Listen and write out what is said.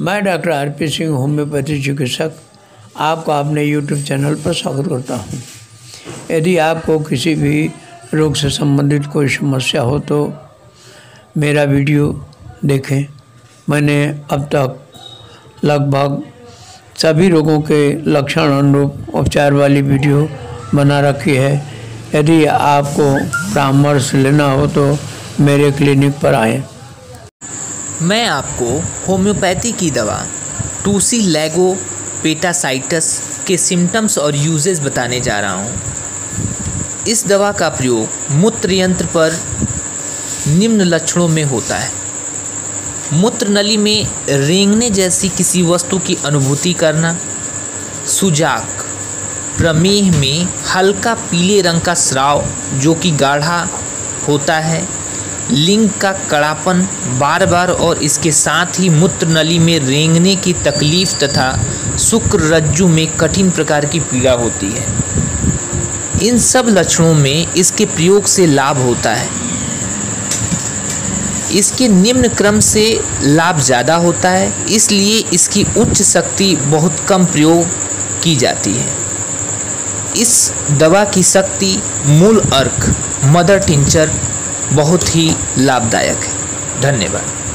मैं doctor R P Singh, homeopathy चिकित्सक। आपका अपने यूट्यूब चैनल पर स्वागत करता हूँ। यदि आपको किसी भी रोग से संबंधित कोई समस्या हो तो मेरा वीडियो देखें। मैंने अब तक लगभग सभी रोगों के लक्षण अनुरूप उपचार वाली वीडियो बना रखी है। यदि आपको परामर्श लेना हो तो मेरे क्लिनिक पर आएँ। मैं आपको होम्योपैथी की दवा टूसी लेगो पेटासाइटस के सिम्टम्स और यूजेस बताने जा रहा हूँ। इस दवा का प्रयोग मूत्र यंत्र पर निम्न लक्षणों में होता है। मूत्र नली में रेंगने जैसी किसी वस्तु की अनुभूति करना, सुजाक, प्रमेह में हल्का पीले रंग का स्राव जो कि गाढ़ा होता है लिंग का कड़ापन बार बार और इसके साथ ही मूत्र नली में रेंगने की तकलीफ़ तथा शुक्र रज्जु में कठिन प्रकार की पीड़ा होती है। इन सब लक्षणों में इसके प्रयोग से लाभ होता है। इसके निम्न क्रम से लाभ ज़्यादा होता है, इसलिए इसकी उच्च शक्ति बहुत कम प्रयोग की जाती है। इस दवा की शक्ति मूल अर्क, मदर टिंचर बहुत ही लाभदायक है। धन्यवाद।